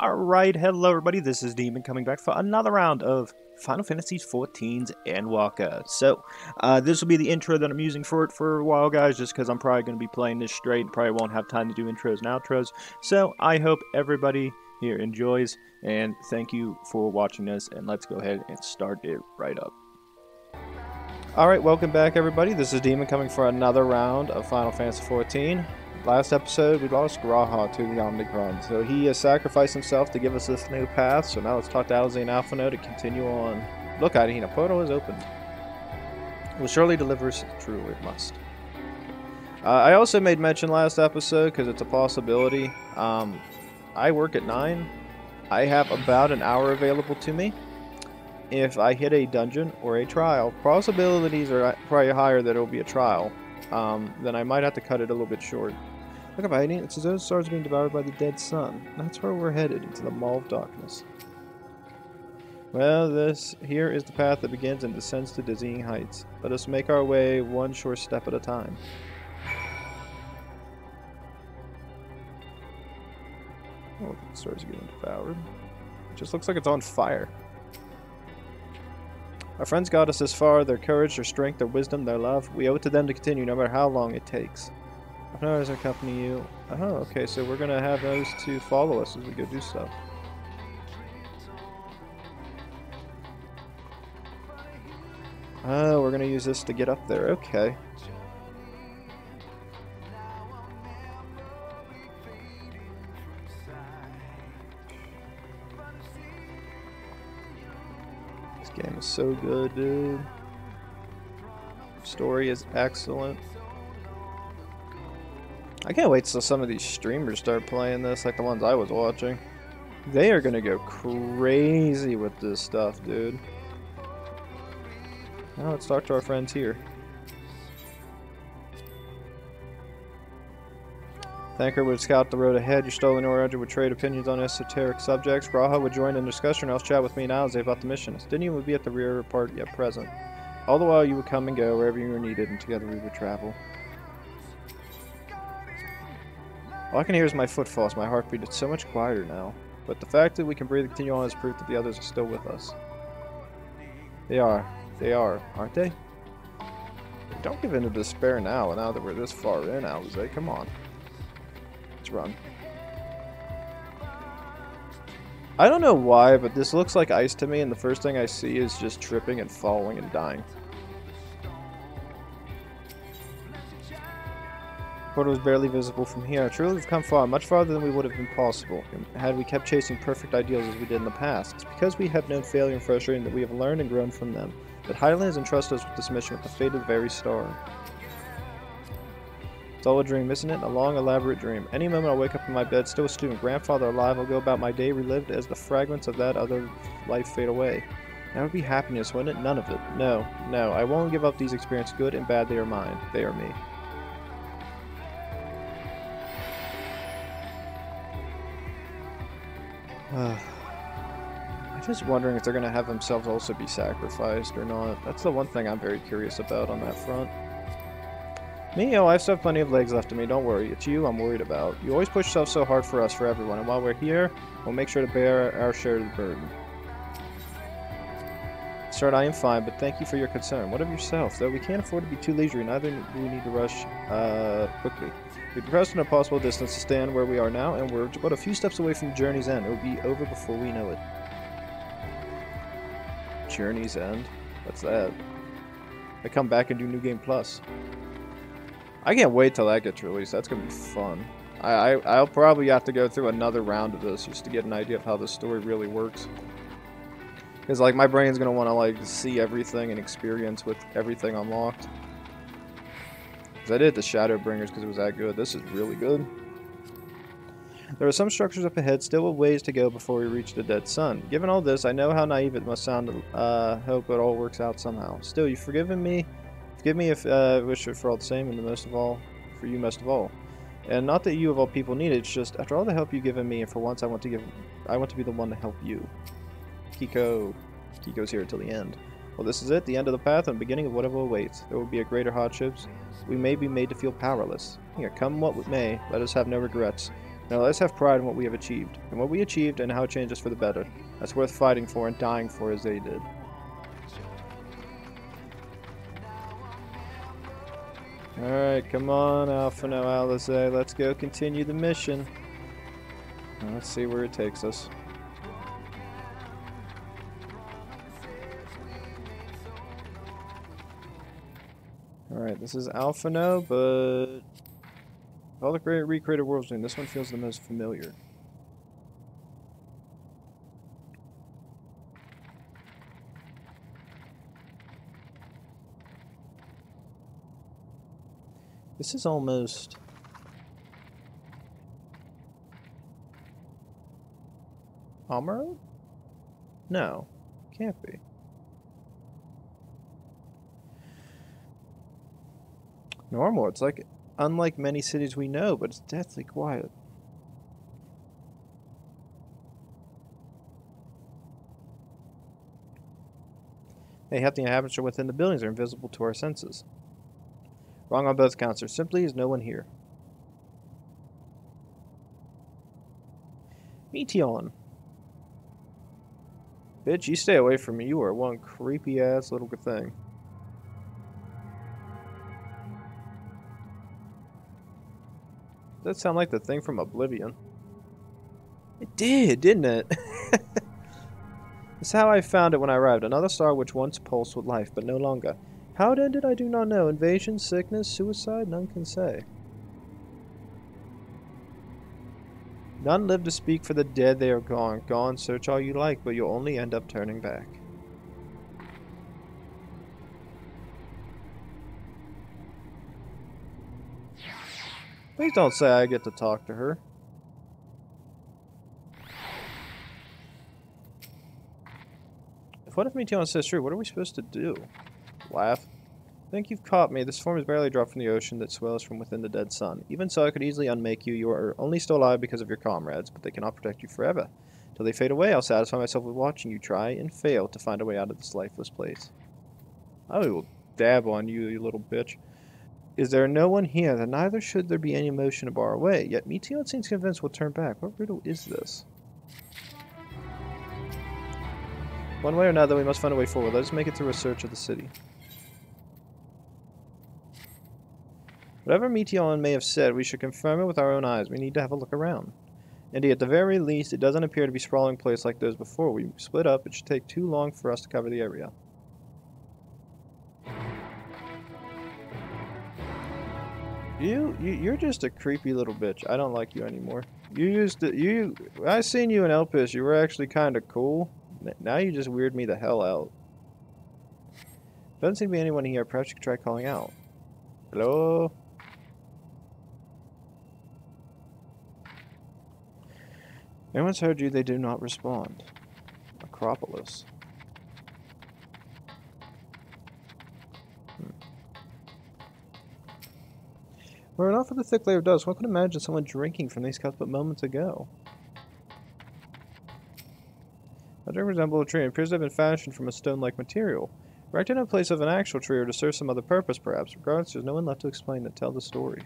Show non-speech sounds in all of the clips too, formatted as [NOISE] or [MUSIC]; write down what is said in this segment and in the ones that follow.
Alright, hello everybody, this is Demon coming back for another round of Final Fantasy XIV's Endwalker. So, uh, this will be the intro that I'm using for it for a while, guys, just because I'm probably going to be playing this straight and probably won't have time to do intros and outros. So, I hope everybody here enjoys, and thank you for watching this, and let's go ahead and start it right up. Alright, welcome back everybody, this is Demon coming for another round of Final Fantasy XIV. Last episode, we lost G'raha to the Omicron, so he has sacrificed himself to give us this new path, so now let's talk to Alisaie and Alphinaud to continue on. Look, Idina, a portal is open. Will surely deliver true, it must. Uh, I also made mention last episode, because it's a possibility, um, I work at 9. I have about an hour available to me. If I hit a dungeon or a trial, possibilities are probably higher that it will be a trial. Um, then I might have to cut it a little bit short. Look at hiding. It's as though the stars are being devoured by the dead sun. That's where we're headed, into the maw of darkness. Well, this here is the path that begins and descends to dizzying heights. Let us make our way one short step at a time. Oh, the stars are getting devoured. It just looks like it's on fire. Our friends got us this far, their courage, their strength, their wisdom, their love. We owe it to them to continue no matter how long it takes. I know as accompany you. Oh, okay, so we're gonna have those to follow us as we go do stuff. Oh, we're gonna use this to get up there. Okay. This game is so good, dude. Story is excellent. I can't wait till some of these streamers start playing this, like the ones I was watching. They are gonna go crazy with this stuff, dude. Now let's talk to our friends here. Thancred would scout the road ahead. Y'shtola and Urianger would trade opinions on esoteric subjects. G'raha would join in discussion, else chat with me and Alisaie about the mission. Estinien would be at the rear part yet present. All the while you would come and go wherever you were needed, and together we would travel. All I can hear is my footfalls, my heartbeat. It's so much quieter now. But the fact that we can breathe and continue on is proof that the others are still with us. They are. They are, aren't they? Don't give in to despair now, now that we're this far in, Alisaie. Come on. Let's run. I don't know why, but this looks like ice to me, and the first thing I see is just tripping and falling and dying. Portal was barely visible from here. Truly, we've come far, much farther than we would have been possible, had we kept chasing perfect ideals as we did in the past. It's because we have known failure and frustration that we have learned and grown from them. But Hydaelyn has entrusted us with this mission with the fate of the very star. It's all a dream, isn't it? A long, elaborate dream. Any moment I'll wake up in my bed, still a student, grandfather alive, I'll go about my day relived as the fragments of that other life fade away. That would be happiness, wouldn't it? None of it. No, no, I won't give up these experiences. Good and bad, they are mine. They are me. I'm just wondering if they're going to have themselves also be sacrificed or not. That's the one thing I'm very curious about on that front. Me, oh, I still have plenty of legs left in me, don't worry. It's you I'm worried about. You always push yourself so hard for us, for everyone, and while we're here, we'll make sure to bear our share of the burden. Sir, I am fine, but thank you for your concern. What of yourself? Though we can't afford to be too leisurely, neither do we need to rush uh, quickly. We've pressed an impossible distance to stand where we are now, and we're but a few steps away from Journey's End. It will be over before we know it. Journey's End? What's that? I come back and do New Game Plus. I can't wait till that gets released. That's gonna be fun. I, I I'll probably have to go through another round of this just to get an idea of how the story really works. Because like my brain's gonna want to like see everything and experience with everything unlocked. I did the Shadowbringers because it was that good. This is really good. There are some structures up ahead, still a ways to go before we reach the dead sun. Given all this, I know how naive it must sound to uh, hope it all works out somehow. Still, you've forgiven me. Forgive me if uh, wish it for all the same, and the most of all, for you most of all. And not that you of all people need it, it's just after all the help you've given me, and for once I want to give, I want to be the one to help you. Kiko, Kiko's here until the end. Well, this is it, the end of the path and beginning of whatever awaits. There will be a greater hardships. We may be made to feel powerless. Here, come what may, let us have no regrets. Now let's have pride in what we have achieved, and what we achieved and how it changes for the better. That's worth fighting for and dying for as they did. Alright, come on, Alpha No Alisaie. Let's go continue the mission. Let's see where it takes us. Alright, this is Alphinaud, but... all the great recreated worlds doing, this one feels the most familiar. This is almost... Amaurot? No, can't be. Normal, it's like unlike many cities we know, but it's deathly quiet. Hey, half the inhabitants are within the buildings are invisible to our senses. Wrong on both counts. There simply is no one here. Meteion. Bitch, you stay away from me. You are one creepy ass little thing. That sound like the thing from Oblivion? It did, didn't it? [LAUGHS] That's how I found it when I arrived. Another star which once pulsed with life, but no longer. How it ended I do not know. Invasion, sickness, suicide, none can say. None live to speak for the dead, they are gone. Gone, search all you like, but you'll only end up turning back. Please don't say I get to talk to her. If what if Meteion says true, what are we supposed to do? Laugh. I think you've caught me. This form is barely dropped from the ocean that swells from within the dead sun. Even so, I could easily unmake you. You are only still alive because of your comrades, but they cannot protect you forever. Till they fade away, I'll satisfy myself with watching you try and fail to find a way out of this lifeless place. I will dab on you, you little bitch. Is there no one here? Then neither should there be any motion to bar away. Yet Meteion seems convinced we'll turn back. What riddle is this? One way or another, we must find a way forward. Let us make it through a search of the city. Whatever Meteion may have said, we should confirm it with our own eyes. We need to have a look around. Indeed, at the very least, it doesn't appear to be sprawling place like those before. We split up. It should take too long for us to cover the area. You, you, you're just a creepy little bitch. I don't like you anymore. You used to, you, I seen you in Elpis. You were actually kind of cool. Now you just weird me the hell out. Doesn't seem to be anyone here. Perhaps you could try calling out. Hello? Anyone's heard you, they do not respond. Acropolis. We're enough of the thick layer of dust. One could imagine someone drinking from these cups but moments ago. A drink resembles a tree and appears to have been fashioned from a stone-like material. Erected in place of an actual tree or to serve some other purpose, perhaps. Regardless, there's no one left to explain to tell the story.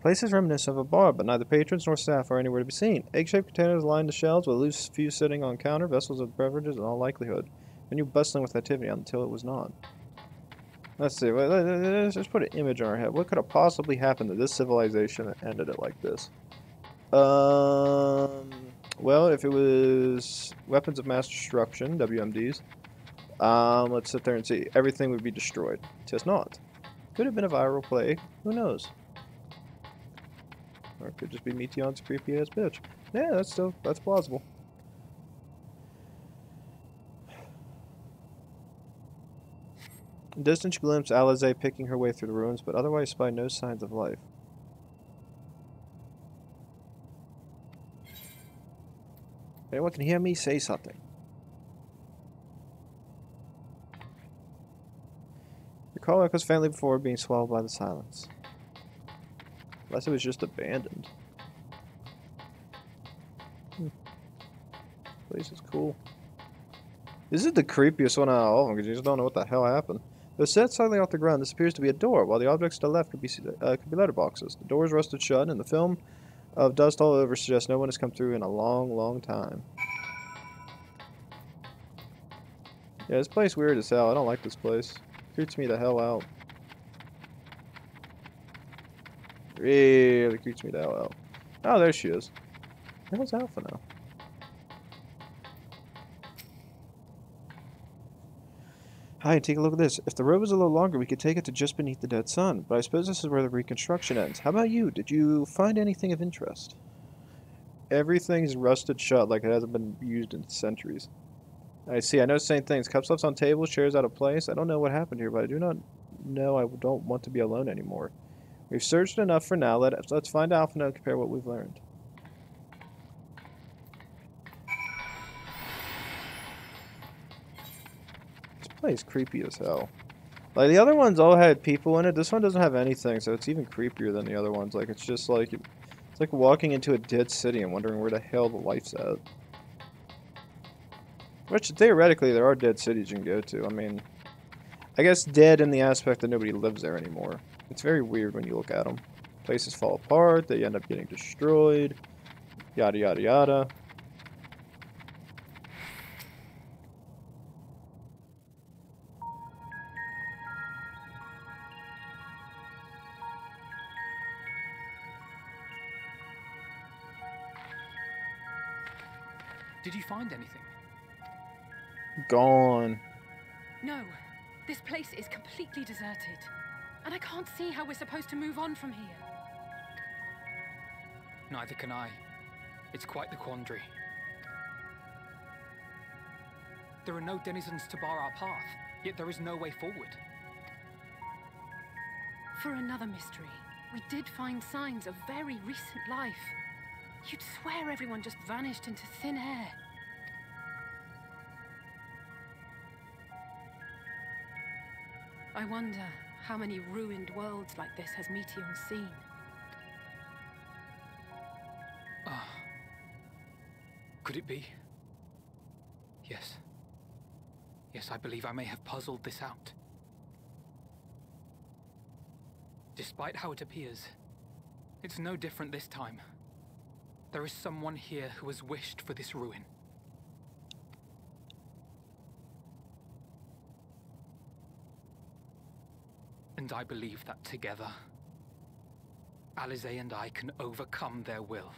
Place is reminiscent of a bar, but neither patrons nor staff are anywhere to be seen. Egg-shaped containers line the shelves, with loose few sitting on counter, vessels of beverages in all likelihood. Menu bustling with activity until it was not. Let's see. Let's just put an image on our head. What could have possibly happened to this civilization that ended it like this? Um, well, if it was weapons of mass destruction, WMDs, um, let's sit there and see. Everything would be destroyed. Tis not. Could have been a viral plague. Who knows? Or it could just be Meteion's creepy ass bitch. Yeah, that's still that's plausible. Distant glimpse Alisaie picking her way through the ruins, but otherwise spy no signs of life. Anyone can hear me? Say something. Recall Echo's family before being swallowed by the silence. Unless it was just abandoned. Hmm. Place is cool. This is the creepiest one out of all of them because you just don't know what the hell happened. Though set slightly off the ground, this appears to be a door, while the objects to the left could be uh, could be letterboxes. The door is rusted shut, and the film of dust all over suggests no one has come through in a long, long time. Yeah, this place weird as hell. I don't like this place. It Creeps me the hell out. Really creeps me the hell out. Oh, there she is. Where's Alphinaud? Hi, take a look at this. If the road was a little longer, we could take it to just beneath the dead sun. But I suppose this is where the reconstruction ends. How about you? Did you find anything of interest? Everything's rusted shut like it hasn't been used in centuries. I see. I know the same things. Cups left on tables, chairs out of place. I don't know what happened here, but I do not know I don't want to be alone anymore. We've searched enough for now. Let, let's find Alpha and compare what we've learned. This place is creepy as hell. Like, the other ones all had people in it. This one doesn't have anything, so it's even creepier than the other ones. Like, it's just like... It's like walking into a dead city and wondering where the hell the life's at. Which, theoretically, there are dead cities you can go to. I mean... I guess dead in the aspect that nobody lives there anymore. It's very weird when you look at them. Places fall apart, they end up getting destroyed, yada yada yada. Did you find anything? Gone. No. This place is completely deserted. And I can't see how we're supposed to move on from here. Neither can I. It's quite the quandary. There are no denizens to bar our path, yet there is no way forward. For another mystery, we did find signs of very recent life. You'd swear everyone just vanished into thin air. I wonder how many ruined worlds like this has Meteion seen? Ah. Could it be? Yes. Yes, I believe I may have puzzled this out. Despite how it appears, it's no different this time. There is someone here who has wished for this ruin. And I believe that together, Alisaie and I can overcome their will.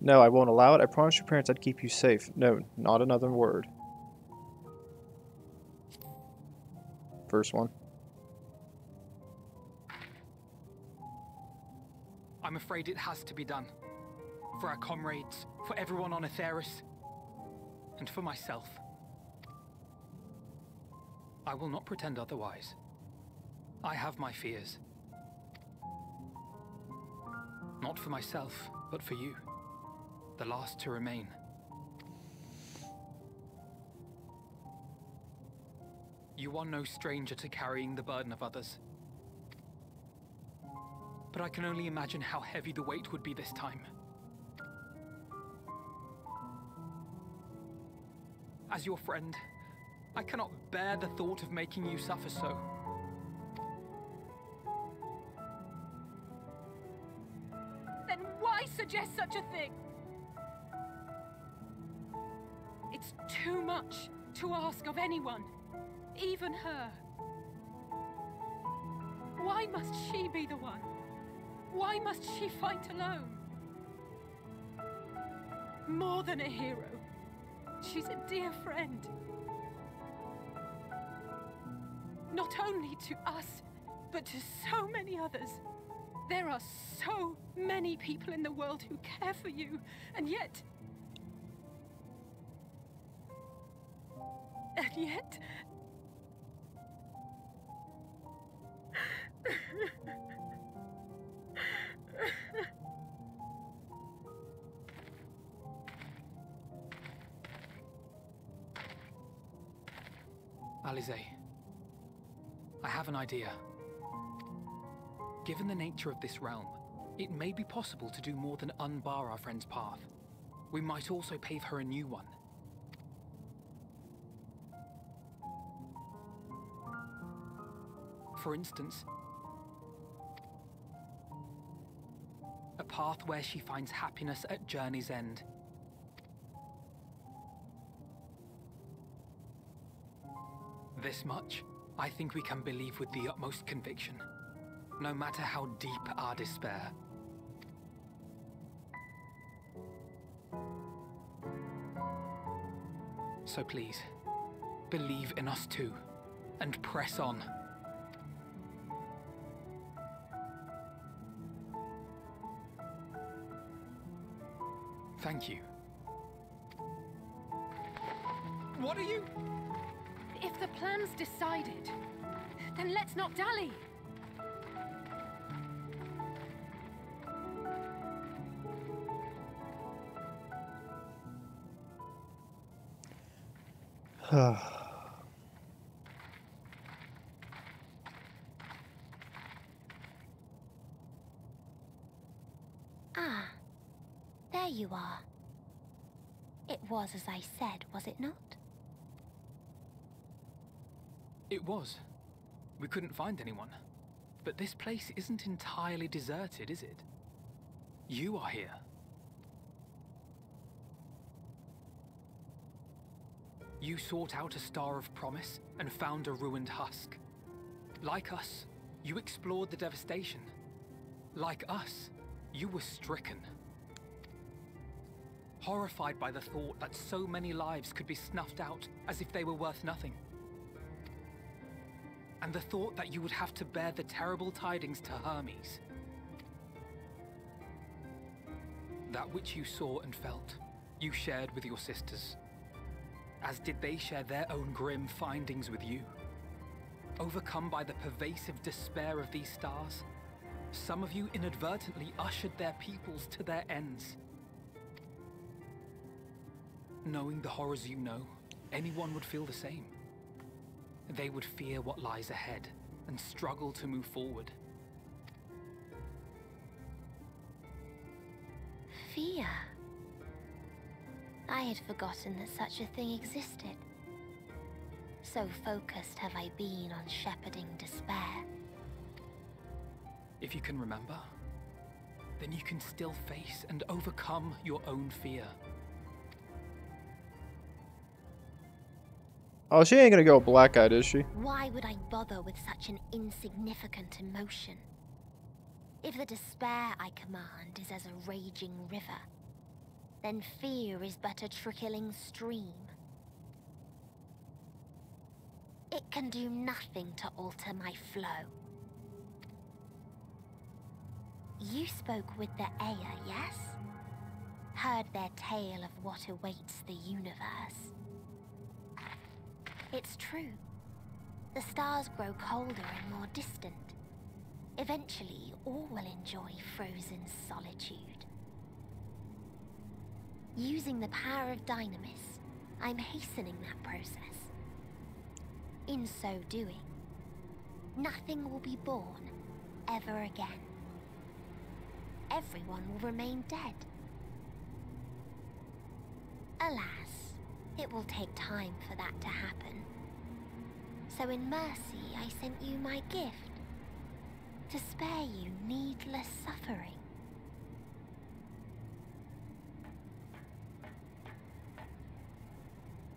No, I won't allow it. I promised your parents I'd keep you safe. No, not another word. First one. I'm afraid it has to be done for our comrades, for everyone on Etheirys, and for myself. I will not pretend otherwise. I have my fears. Not for myself, but for you. The last to remain. You are no stranger to carrying the burden of others. But I can only imagine how heavy the weight would be this time. As your friend, I cannot bear the thought of making you suffer so. Then why suggest such a thing? It's too much to ask of anyone, even her. Why must she be the one? Why must she fight alone? More than a hero. She's a dear friend. Not only to us, but to so many others. There are so many people in the world who care for you, and yet... And yet... idea. Given the nature of this realm, it may be possible to do more than unbar our friend's path. We might also pave her a new one. For instance, a path where she finds happiness at journey's end. This much, I think we can believe with the utmost conviction, no matter how deep our despair. So please, believe in us too, and press on. Thank you. What are you? Plan's decided, then let's not dally. [SIGHS] Ah, there you are. It was as I said, was it not? It was. We couldn't find anyone. But this place isn't entirely deserted, is it? You are here. You sought out a star of promise and found a ruined husk. Like us, you explored the devastation. Like us, you were stricken. Horrified by the thought that so many lives could be snuffed out as if they were worth nothing. And the thought that you would have to bear the terrible tidings to Hermes. That which you saw and felt, you shared with your sisters. As did they share their own grim findings with you. Overcome by the pervasive despair of these stars, some of you inadvertently ushered their peoples to their ends. Knowing the horrors you know, anyone would feel the same. They would fear what lies ahead and struggle to move forward. Fear. I had forgotten that such a thing existed. So focused have I been on shepherding despair. If you can remember, then you can still face and overcome your own fear. Oh, she ain't gonna go black-eyed, is she? Why would I bother with such an insignificant emotion? If the despair I command is as a raging river, then fear is but a trickling stream. It can do nothing to alter my flow. You spoke with the Ea, yes? Heard their tale of what awaits the universe. It's true. The stars grow colder and more distant. Eventually, all will enjoy frozen solitude. Using the power of Dynamis, I'm hastening that process. In so doing, nothing will be born ever again. Everyone will remain dead. Alas, it will take time for that to happen. So in mercy, I sent you my gift. To spare you needless suffering.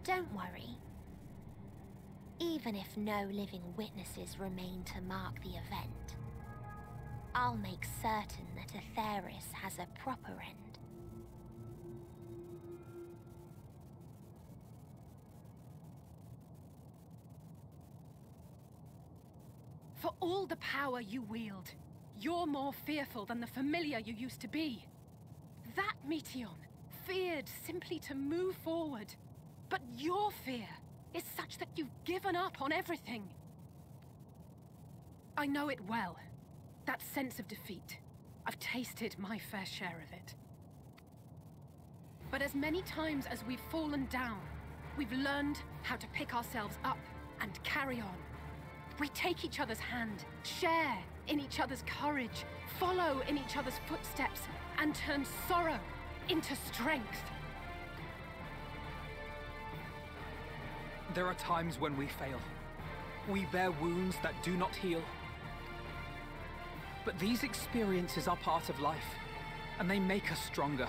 Don't worry. Even if no living witnesses remain to mark the event, I'll make certain that Etheirys has a proper end. For all the power you wield, you're more fearful than the familiar you used to be. That Meteion feared simply to move forward. But your fear is such that you've given up on everything. I know it well. That sense of defeat. I've tasted my fair share of it. But as many times as we've fallen down, we've learned how to pick ourselves up and carry on. We take each other's hand, share, in each other's courage, follow in each other's footsteps, and turn sorrow into strength. There are times when we fail. We bear wounds that do not heal. But these experiences are part of life, and they make us stronger.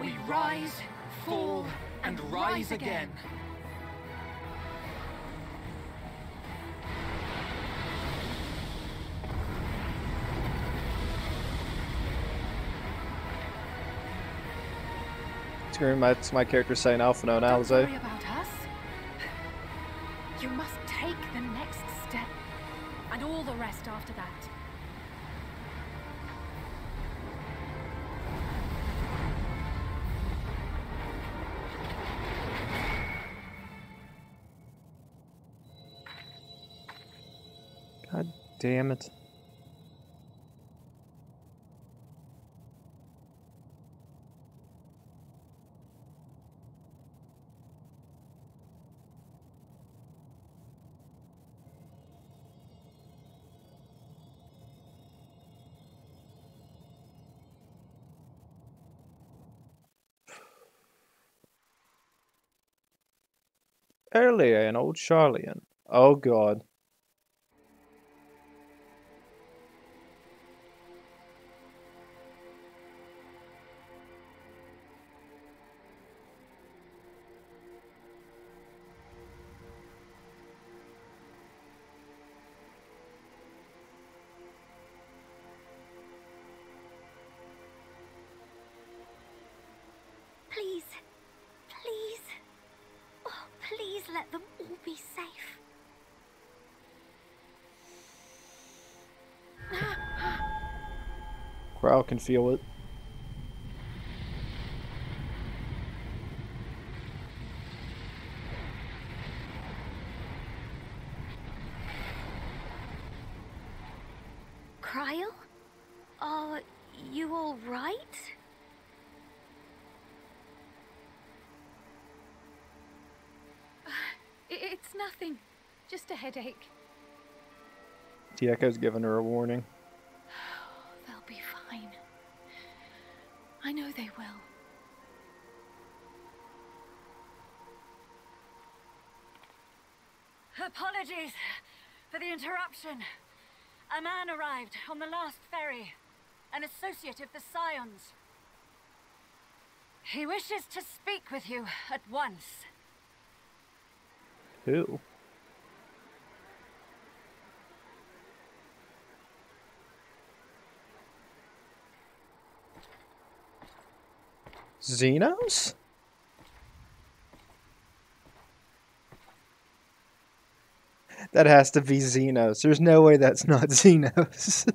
We rise, fall, and rise again. Scream, that's my character saying Alpha no Don't Alisaie. Damn it. Earlier in Old Sharlayan. Oh god. Can feel it. Krile? Are uh, you all right? [SIGHS] It's nothing. Just a headache. Tieko's giving her a warning. Know they will. Apologies for the interruption. A man arrived on the last ferry, an associate of the Scions. He wishes to speak with you at once. Who? Zenos? That has to be Zenos. There's no way that's not [LAUGHS] Zenos.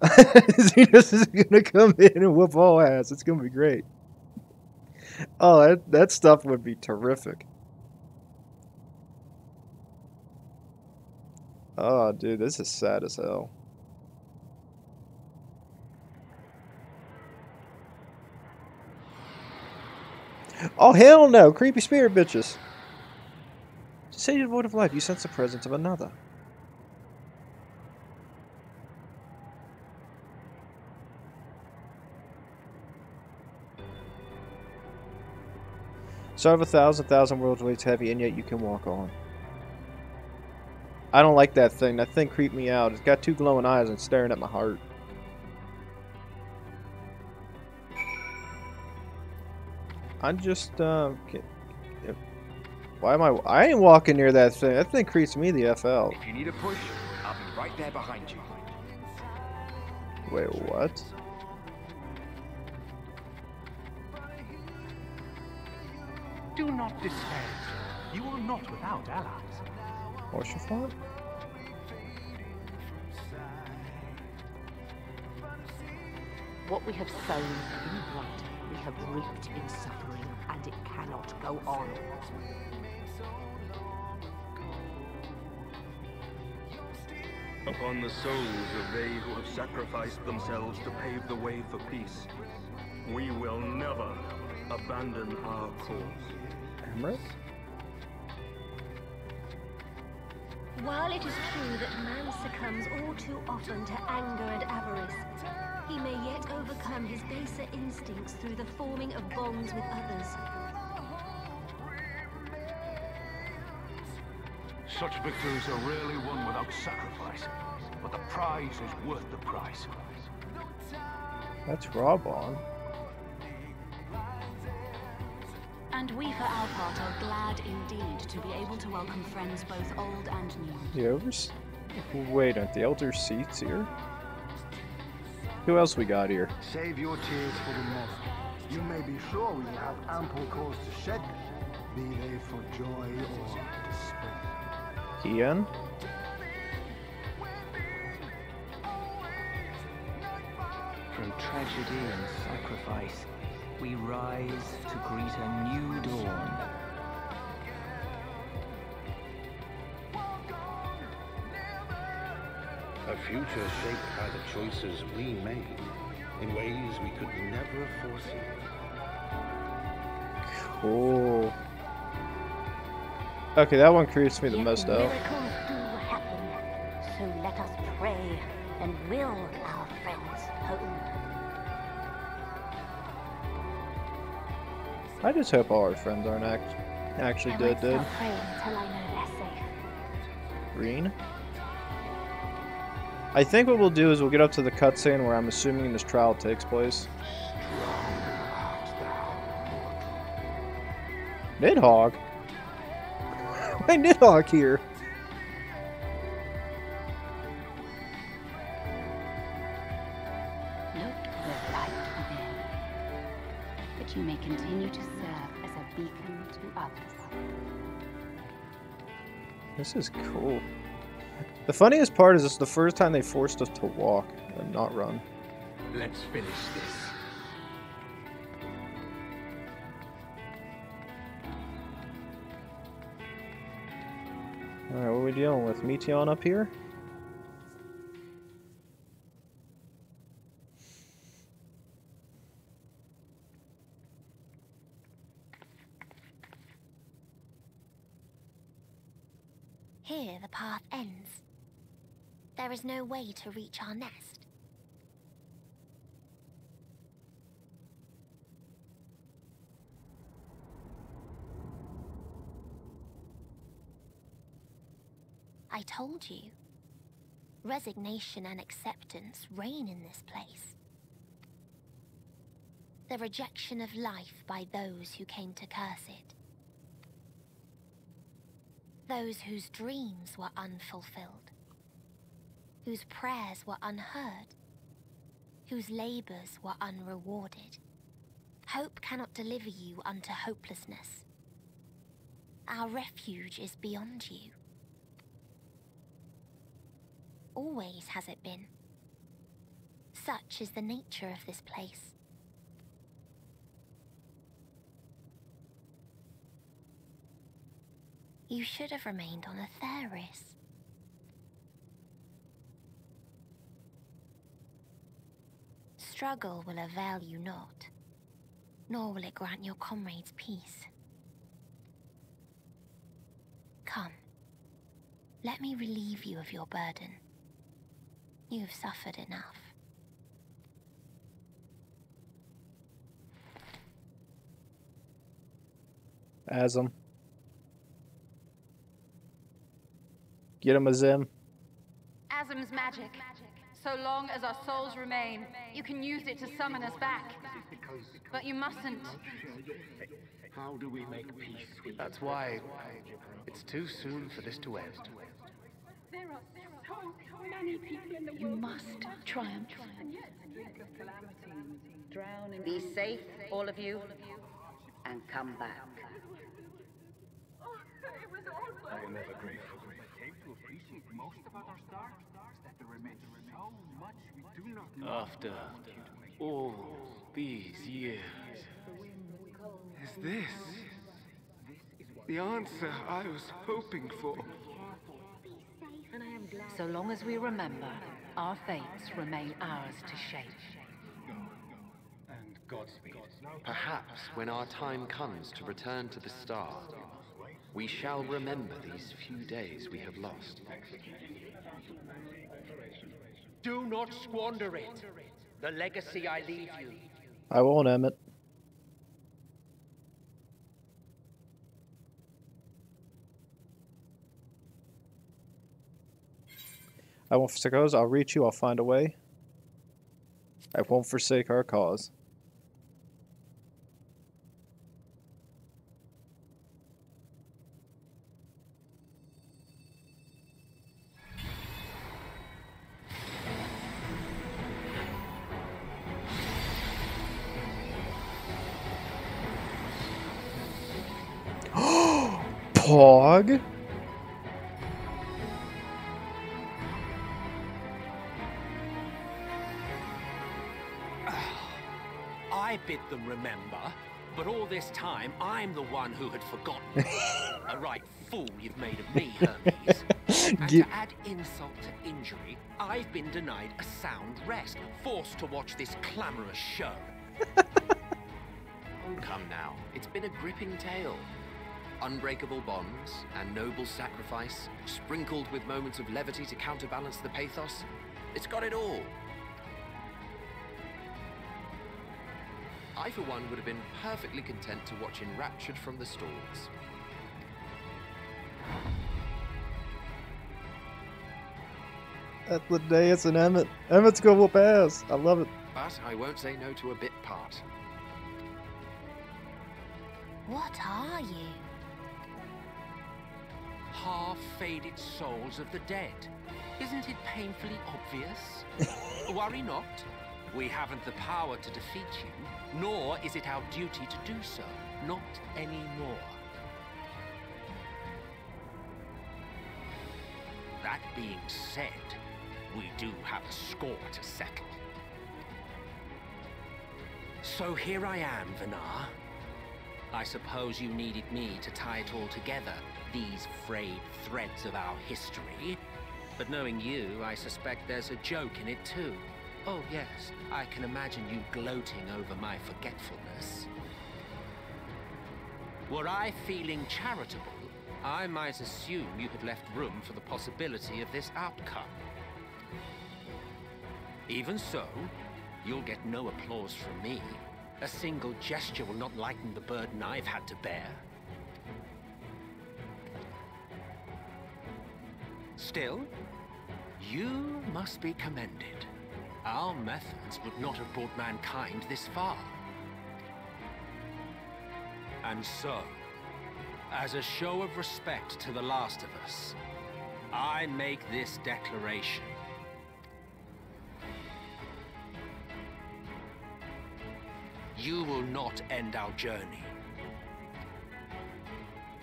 [LAUGHS] Zenos is gonna come in and whoop all ass. It's gonna be great. Oh, that, that stuff would be terrific. Oh, dude, this is sad as hell. Oh, hell no! Creepy spirit bitches! Sated void of life, you sense the presence of another. So of a thousand thousand worlds weighs heavy, and yet you can walk on. I don't like that thing. That thing creeped me out. It's got two glowing eyes and staring at my heart. I'm just, uh, ca- if- why am I? I ain't walking near that thing. That thing creeps me the FL. If you need a push, I'll be right there behind you. Wait, what? Do not despair. You are not without allies. What's your fault? What we have sown in blood, we have reaped in suffering, and it cannot go on. Upon the souls of they who have sacrificed themselves to pave the way for peace, we will never abandon our cause. Aymeric? While it is true that man succumbs all too often to anger and avarice, he may yet overcome his baser instincts through the forming of bonds with others. Such victories are rarely won without sacrifice, but the prize is worth the price. That's Raubahn. And we for our part are glad indeed to be able to welcome friends both old and new. The overs? Wait, aren't the elder seats here? Who else we got here? Save your tears for the moment. You may be sure we have ample cause to shed them, be they for joy or despair. Kian? From tragedy and sacrifice, we rise to greet a new dawn. Future shaped by the choices we made in ways we could never foresee. Cool. Okay, that one creeps me the most out. Miracles do happen, so let us pray and will our friends home. I just hope all our friends aren't act actually I dead won't dead. stop praying until I know they're safe. Green? I think what we'll do is we'll get up to the cutscene where I'm assuming this trial takes place. Nidhogg? [LAUGHS] Why Nidhogg here? Look the light within. That you may continue to serve as a beacon to others. This is cool. The funniest part is it's the first time they forced us to walk and not run. Let's finish this. Alright, what are we dealing with? Meteion up here? Here the path ends. There is no way to reach our nest. I told you. Resignation and acceptance reign in this place. The rejection of life by those who came to curse it. Those whose dreams were unfulfilled. Whose prayers were unheard. Whose labors were unrewarded. Hope cannot deliver you unto hopelessness. Our refuge is beyond you. Always has it been. Such is the nature of this place. You should have remained on Etheirys. Struggle will avail you not, nor will it grant your comrades peace. Come, let me relieve you of your burden. You've suffered enough. Azem. Get him a Zim. Azem's magic. So long as our souls remain, you can use it to summon us back. But you mustn't. How do we make peace That's why it's too soon for this to end. There are so many people in the You must triumph. Be safe, all of you, and come back. Oh, I am ever grateful. After all these years, is this the answer I was hoping for? So long as we remember, our fates remain ours to shape. And Godspeed. Perhaps when our time comes to return to the star, we shall remember these few days we have lost. Do not squander it. The legacy I leave you. I won't, Emmett. I won't forsake ours. I'll reach you. I'll find a way. I won't forsake our cause. Been denied a sound rest, forced to watch this clamorous show. Oh, [LAUGHS] come now. It's been a gripping tale. Unbreakable bonds and noble sacrifice, sprinkled with moments of levity to counterbalance the pathos. It's got it all. I, for one, would have been perfectly content to watch enraptured from the stalls. That's the day it's an Emet. Emet's gonna whoop ass. I love it. But I won't say no to a bit part. What are you? Half-faded souls of the dead. Isn't it painfully obvious? [LAUGHS] Worry not. We haven't the power to defeat you, nor is it our duty to do so. Not anymore. That being said, we do have a score to settle. So here I am, Venat. I suppose you needed me to tie it all together, these frayed threads of our history. But knowing you, I suspect there's a joke in it too. Oh yes, I can imagine you gloating over my forgetfulness. Were I feeling charitable, I might assume you had left room for the possibility of this outcome. Even so, you'll get no applause from me. A single gesture will not lighten the burden I've had to bear. Still, you must be commended. Our methods would not have brought mankind this far. And so, as a show of respect to the last of us, I make this declaration. You will not end our journey.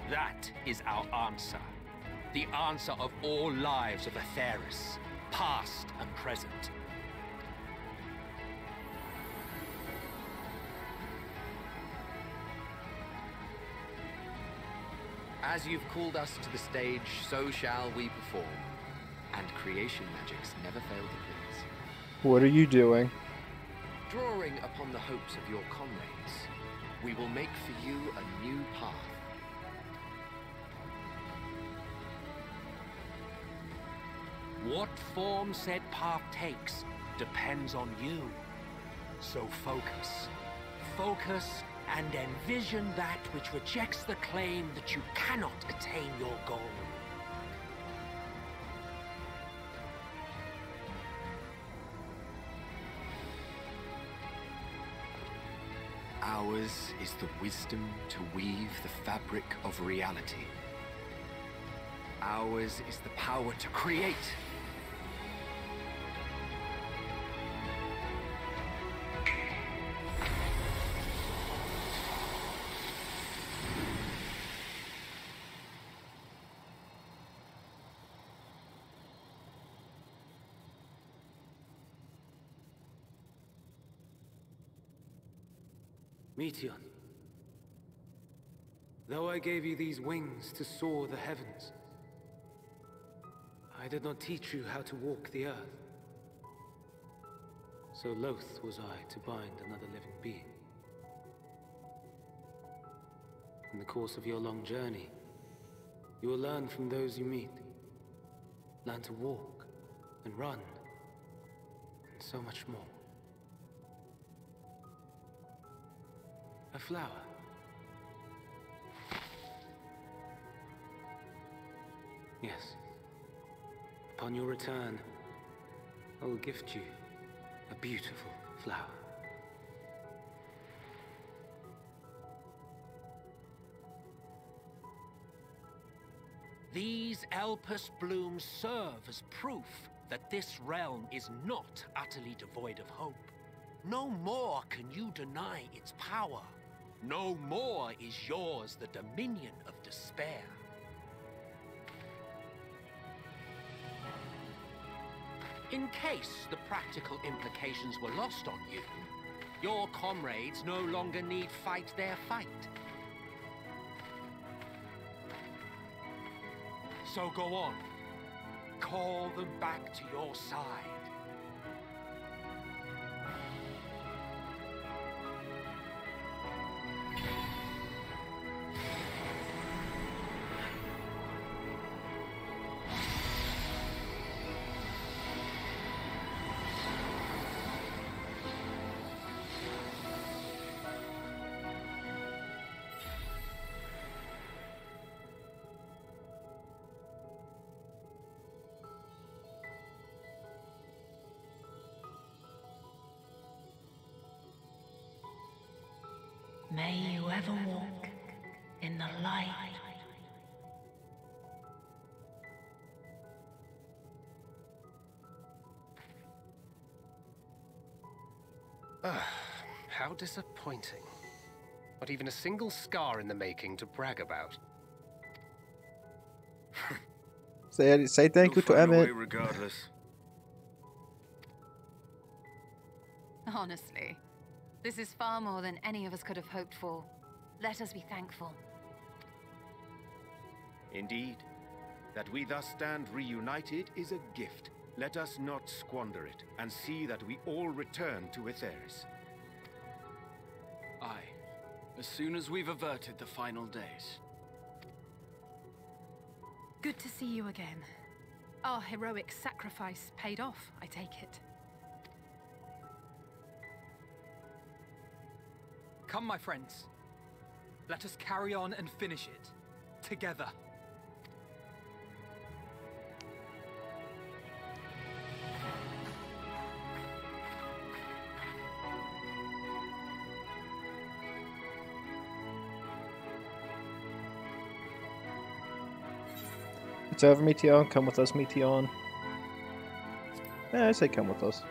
That is our answer. The answer of all lives of Etheirys, past and present. As you've called us to the stage, so shall we perform. And creation magics never fail to please. What are you doing? Drawing upon the hopes of your comrades, we will make for you a new path. What form said path takes depends on you. So focus. Focus and envision that which rejects the claim that you cannot attain your goal. Ours is the wisdom to weave the fabric of reality. Ours is the power to create. Meteion, though I gave you these wings to soar the heavens, I did not teach you how to walk the earth. So loath was I to bind another living being. In the course of your long journey, you will learn from those you meet. Learn to walk and run, and so much more. A flower. Yes. Upon your return, I will gift you a beautiful flower. These Elpis blooms serve as proof that this realm is not utterly devoid of hope. No more can you deny its power. No more is yours the dominion of despair. In case the practical implications were lost on you, your comrades no longer need fight their fight. So go on. Call them back to your side. May you ever walk in the light. Ah, how disappointing. Not even a single scar in the making to brag about. [LAUGHS] Say say thank you to Emet. regardless. Honestly, this is far more than any of us could have hoped for. Let us be thankful. Indeed. That we thus stand reunited is a gift. Let us not squander it, and see that we all return to Etheirys. Aye. As soon as we've averted the final days. Good to see you again. Our heroic sacrifice paid off, I take it. Come, my friends. Let us carry on and finish it. Together. It's over, Meteion. Come with us, Meteion. Yeah, I say come with us.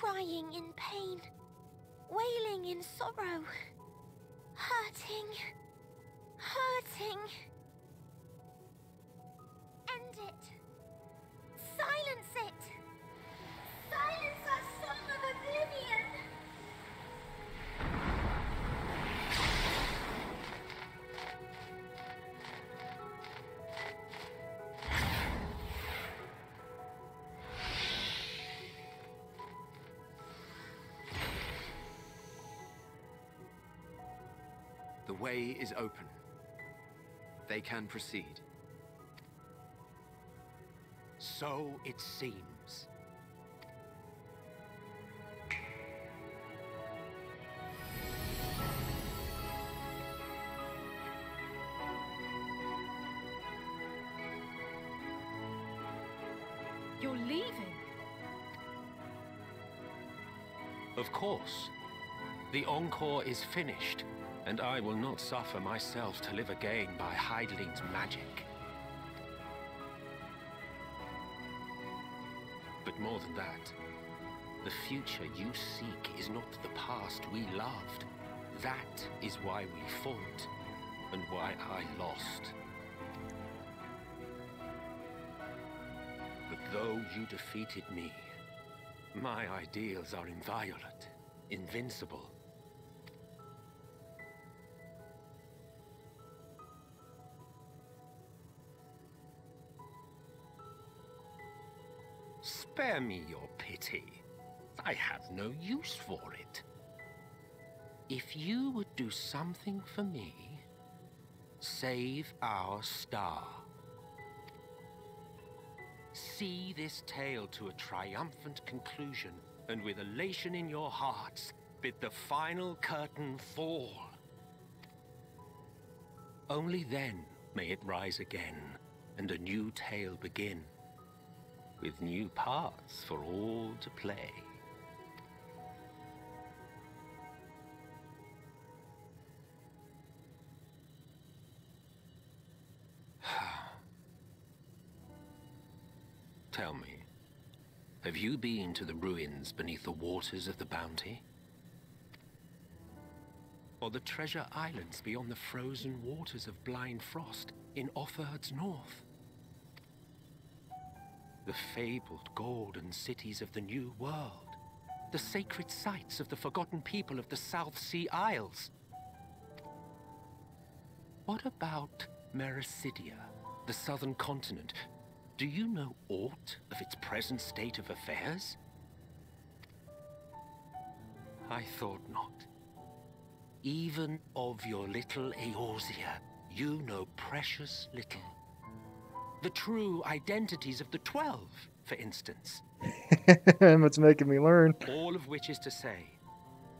Crying in pain, wailing in sorrow, hurting, hurting. End it. Way is open. They can proceed. So it seems. You're leaving? Of course. The Encore is finished, and I will not suffer myself to live again by Hydaelyn's magic. But more than that, the future you seek is not the past we loved. That is why we fought, and why I lost. But though you defeated me, my ideals are inviolate, invincible. Spare me your pity. I have no use for it. If you would do something for me, save our star. See this tale to a triumphant conclusion, and with elation in your hearts, bid the final curtain fall. Only then may it rise again, and a new tale begin, with new parts for all to play. [SIGHS] Tell me, have you been to the ruins beneath the waters of the Bounty? Or the treasure islands beyond the frozen waters of Blind Frost in Othard's north? The fabled golden cities of the New World? The sacred sites of the forgotten people of the South Sea Isles? What about Meracydia, the southern continent, do you know aught of its present state of affairs? I thought not. Even of your little Eorzea, you know precious little. The true identities of the Twelve, for instance. [LAUGHS] What's making me learn? All of which is to say,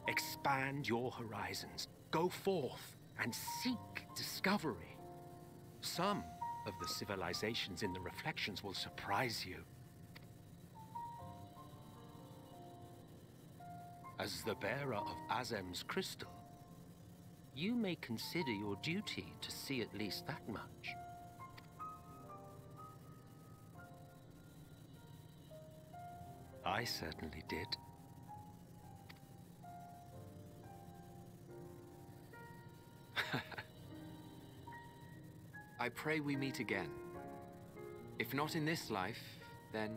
expand your horizons, go forth and seek discovery. Some of the civilizations in the reflections will surprise you. As the bearer of Azem's crystal, you may consider your duty to see at least that much. I certainly did. [LAUGHS] I pray we meet again. If not in this life, then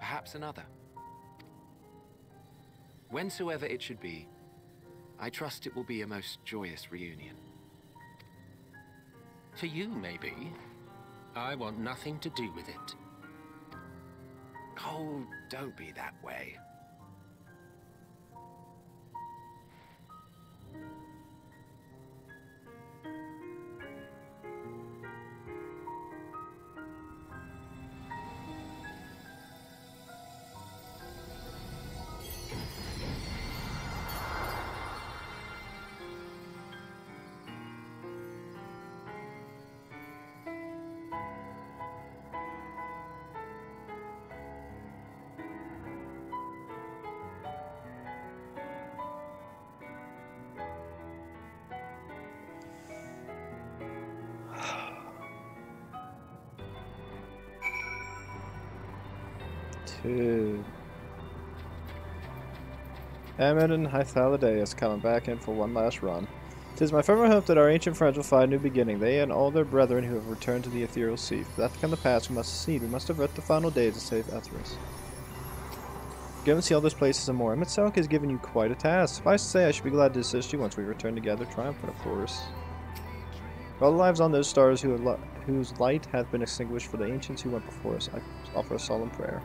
perhaps another. Whensoever it should be, I trust it will be a most joyous reunion. For you, maybe. I want nothing to do with it. Oh, don't be that way. Dude. Emmett and Hythlodaeus coming back in for one last run. Tis my firm hope that our ancient friends will find a new beginning, they and all their brethren who have returned to the ethereal sea. For that to come to pass, we must succeed. We must avert the final days to save Etheirys. Go and see all those places and more. Emet has given you quite a task. Suffice to say, I should be glad to assist you once we return together, triumphant, of course. For all the lives on those stars who whose light hath been extinguished for the ancients who went before us, I offer a solemn prayer.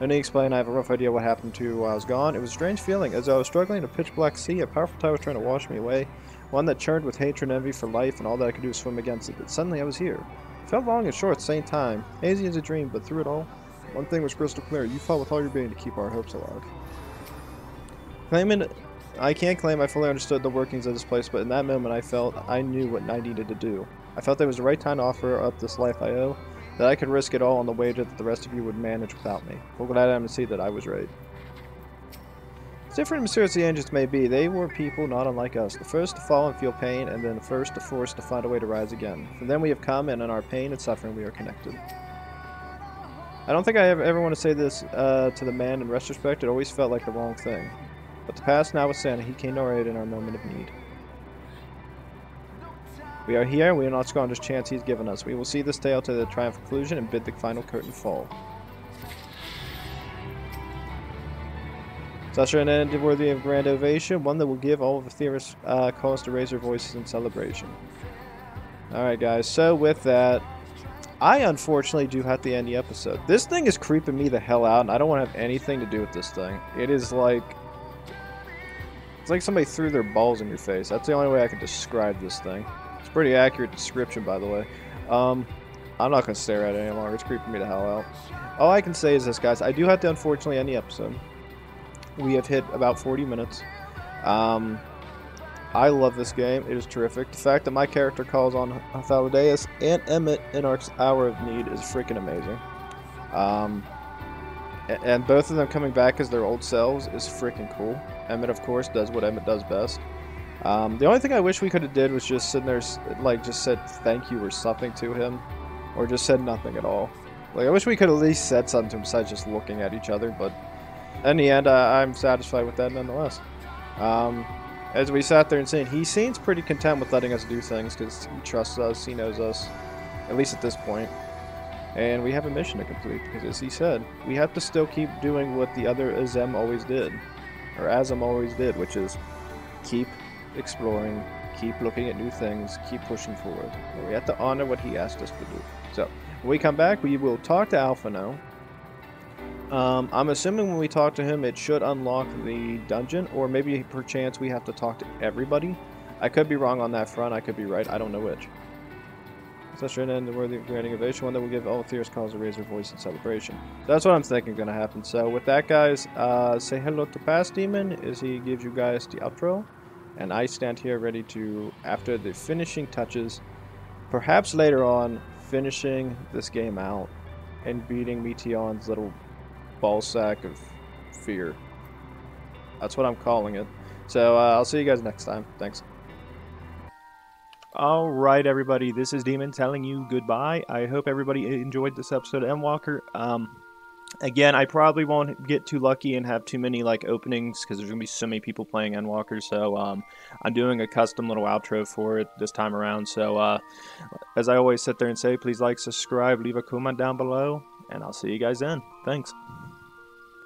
Then he explain, I have a rough idea what happened to you while I was gone. It was a strange feeling, as I was struggling in a pitch black sea, a powerful tide was trying to wash me away, one that churned with hatred and envy for life, and all that I could do was swim against it. But suddenly I was here. It felt long and short at the same time, hazy as a dream, but through it all, one thing was crystal clear. You fought with all your being to keep our hopes alive. Claiming, I can't claim I fully understood the workings of this place, but in that moment I felt I knew what I needed to do. I felt it was the right time to offer up this life I owe, that I could risk it all on the wager that the rest of you would manage without me. Well, glad I am to see that I was right. As different and mysterious the ancients may be, they were people not unlike us, the first to fall and feel pain, and then the first to force to find a way to rise again. From them we have come, and in our pain and suffering we are connected. I don't think I ever, ever want to say this uh, to the man in retrospect, it always felt like the wrong thing. But the past notwithstanding, he came to our aid in our moment of need. We are here, we are not squander this chance he's given us. We will see this tale to the triumphant conclusion and bid the final curtain fall. Such an end worthy of grand ovation, one that will give all of the theorists uh, cause to raise their voices in celebration. Alright guys, so with that, I unfortunately do have to end the episode. This thing is creeping me the hell out, and I don't want to have anything to do with this thing. It is like... It's like somebody threw their balls in your face. That's the only way I can describe this thing. Pretty accurate description, by the way. Um, I'm not going to stare at it any longer. It's creeping me the hell out. All I can say is this, guys. I do have to unfortunately end the episode. We have hit about 40 minutes. Um, I love this game. It is terrific. The fact that my character calls on Thalideus and Emet in our hour of need is freaking amazing. Um, and both of them coming back as their old selves is freaking cool. Emet, of course, does what Emet does best. Um, the only thing I wish we could have did was just sitting there, like, just said thank you or something to him, or just said nothing at all. Like, I wish we could at least said something to him besides just looking at each other, but in the end, uh, I'm satisfied with that nonetheless. Um, as we sat there and saying, he seems pretty content with letting us do things because he trusts us, he knows us, at least at this point. And we have a mission to complete because, as he said, we have to still keep doing what the other Azem always did, or Azem always did, which is keep exploring, keep looking at new things, keep pushing forward. We have to honor what he asked us to do. So, when we come back, we will talk to Alphinaud. Um, I'm assuming when we talk to him, it should unlock the dungeon, or maybe perchance we have to talk to everybody. I could be wrong on that front, I could be right, I don't know which. Such an end worthy of granting ovation, one that will give all theorists cause raise their voice in celebration. That's what I'm thinking to happen. So with that, guys, uh, say hello to Past Demon as he gives you guys the outro. And I stand here ready to, after the finishing touches, perhaps later on, finishing this game out and beating Meteion's little ball sack of fear. That's what I'm calling it. So uh, I'll see you guys next time. Thanks. Alright everybody, this is Demon telling you goodbye. I hope everybody enjoyed this episode of Endwalker. Um, again, I probably won't get too lucky and have too many like openings because there's going to be so many people playing Endwalker. So um, I'm doing a custom little outro for it this time around. So uh, as I always sit there and say, please like, subscribe, leave a comment down below, and I'll see you guys then. Thanks.